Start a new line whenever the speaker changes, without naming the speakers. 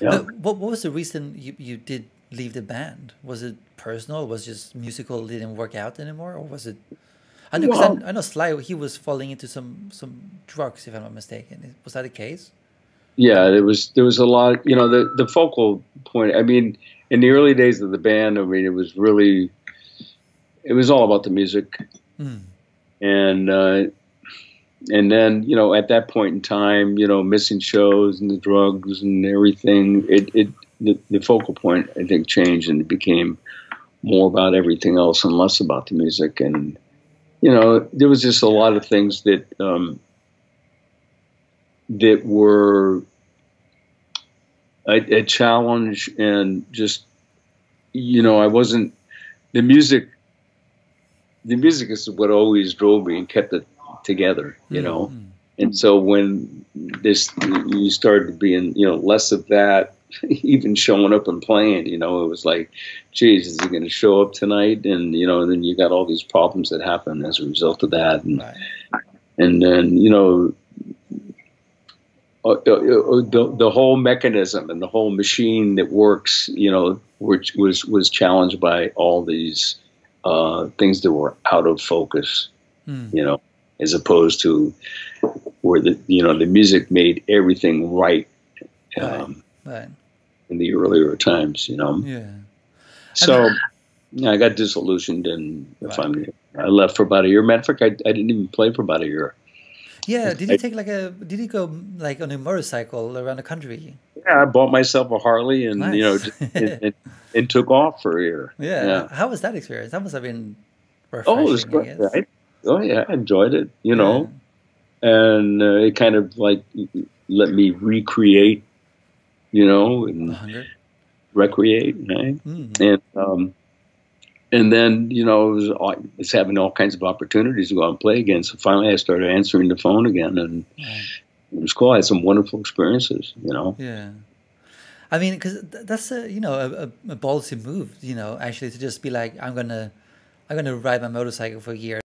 Yeah.
What, what was the reason you, you did leave the band? Was it personal? Was just musical didn't work out anymore, or was it? I know,
Well,
I, I know Sly. He was falling into some some drugs, if I'm not mistaken. Was that the case?
yeah, there was there was a lot. You know, the the focal point. I mean, in the early days of the band, I mean, it was really, it was all about the music,
Mm.
and uh, and then you know, at that point in time, you know, missing shows and the drugs and everything, it it the, the focal point I think changed and it became more about everything else and less about the music. And you know there was just a lot of things that um, that were a, a challenge and just you know I wasn't the music the music is what always drove me and kept it together you know
Mm.
and so when this you started being you know less of that even showing up and playing you know it was like geez is he going to show up tonight and you know and then you got all these problems that happen as a result of that and
Right.
and then you know uh, uh, uh, the the whole mechanism and the whole machine that works, you know, which was was challenged by all these uh, things that were out of focus,
Mm.
you know, as opposed to where the you know the music made everything right um,
Right.
in the earlier times, you know.
Yeah.
So yeah, I got disillusioned and
Right.
finally I left for about a year. Matter of fact, I, I didn't even play for about a year.
Yeah. Did you take like a? Did you go like on a motorcycle around the country?
Yeah, I bought myself a Harley and you know just, and, and, and took off for a year.
Yeah.
Yeah.
How was that experience? That must have been refreshing.
Oh, it was great. I, oh yeah, I enjoyed it. You
Yeah.
know, and uh, it kind of like let me recreate, you know, and recreate, right?
Mm.
and um, and then you know it was, all- I was having all kinds of opportunities to go out and play again. So finally, I started answering the phone again, and
Right.
it was cool. I had some wonderful experiences. You know,
Yeah. I mean, because that's a you know a, a, a ballsy move, you know, actually to just be like, I'm gonna, I'm gonna ride my motorcycle for a year